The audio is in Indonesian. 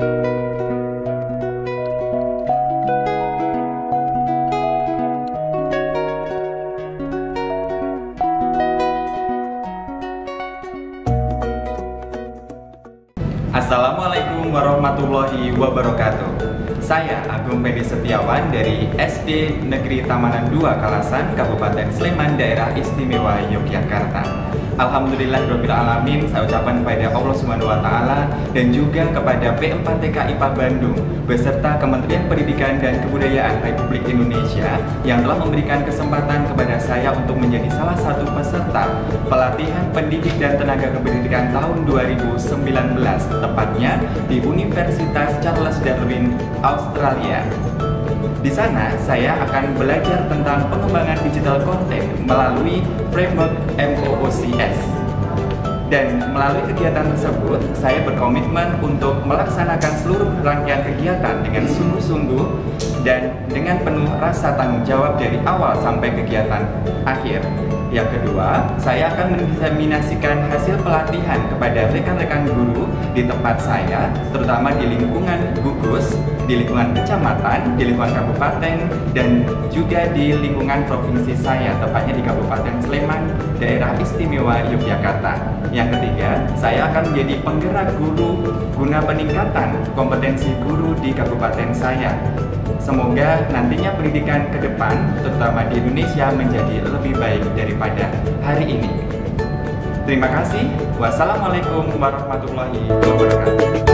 Assalamualaikum warahmatullahi wabarakatuh. Saya Agung Fendi Setiawan dari SD Negeri Tamanan 2 Kalasan, Kabupaten Sleman, Daerah Istimewa Yogyakarta. Alhamdulillah Alamin saya ucapkan kepada Allah Subhanahu wa taala dan juga kepada P4TK IPA Bandung beserta Kementerian Pendidikan dan Kebudayaan Republik Indonesia yang telah memberikan kesempatan kepada saya untuk menjadi salah satu peserta pelatihan pendidik dan tenaga kependidikan tahun 2019 tepatnya di Universitas Charles Darwin Australia. Di sana, saya akan belajar tentang pengembangan digital content melalui framework MOOCS. Dan melalui kegiatan tersebut, saya berkomitmen untuk melaksanakan seluruh rangkaian kegiatan dengan sungguh-sungguh dan dengan penuh rasa tanggung jawab dari awal sampai kegiatan akhir. Yang kedua, saya akan mendiseminasikan hasil pelatihan kepada rekan-rekan guru di tempat saya, terutama di lingkungan gugus, di lingkungan kecamatan, di lingkungan kabupaten, dan juga di lingkungan provinsi saya, tepatnya di Kabupaten Sleman, daerah istimewa Yogyakarta. Yang ketiga, saya akan menjadi penggerak guru guna peningkatan kompetensi guru di kabupaten saya. Semoga nantinya pendidikan ke depan, terutama di Indonesia, menjadi lebih baik daripada hari ini. Terima kasih. Wassalamualaikum warahmatullahi wabarakatuh.